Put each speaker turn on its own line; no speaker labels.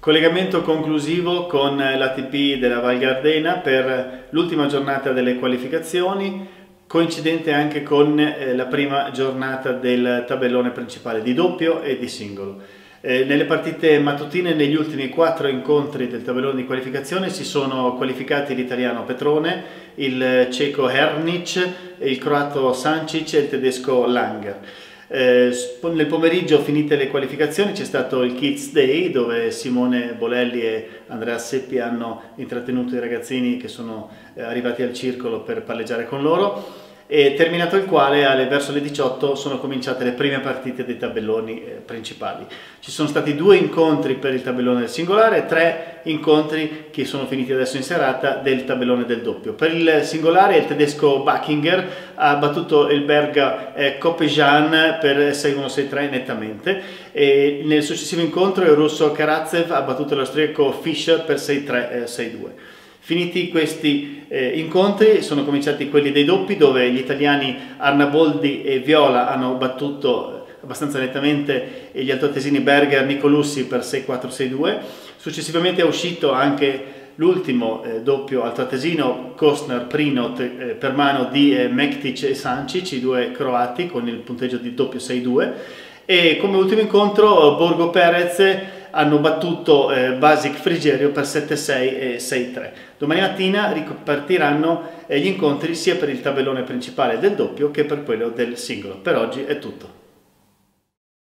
Collegamento conclusivo con l'ATP della Val Gardena per l'ultima giornata delle qualificazioni, coincidente anche con eh, la prima giornata del tabellone principale di doppio e di singolo. Eh, nelle partite mattutine, negli ultimi quattro incontri del tabellone di qualificazione, si sono qualificati l'italiano Petrone, il ceco Hernic, il croato Sancic e il tedesco Langer. Eh, nel pomeriggio finite le qualificazioni c'è stato il Kids Day dove Simone Bolelli e Andrea Seppi hanno intrattenuto i ragazzini che sono eh, arrivati al circolo per palleggiare con loro e terminato il quale alle, verso le 18 sono cominciate le prime partite dei tabelloni eh, principali. Ci sono stati due incontri per il tabellone del singolare e tre incontri che sono finiti adesso in serata del tabellone del doppio. Per il singolare il tedesco Buckinger ha battuto il belga eh, Kopejan per 6-1-6-3 nettamente e nel successivo incontro il russo Karatsev ha battuto l'austriaco Fischer per 6-3-6-2. Finiti questi eh, incontri sono cominciati quelli dei doppi dove gli italiani Arnaboldi e Viola hanno battuto eh, abbastanza nettamente gli altoatesini Berger e Nicolussi per 6-4-6-2. Successivamente è uscito anche l'ultimo eh, doppio altoatesino Kostner Prinot eh, per mano di eh, Mektic e Sancic, i due croati con il punteggio di doppio 6-2 e come ultimo incontro Borgo Perez hanno battuto eh, Basic Frigerio per 7-6 e 6-3. Domani mattina ripartiranno eh, gli incontri sia per il tabellone principale del doppio che per quello del singolo. Per oggi è tutto.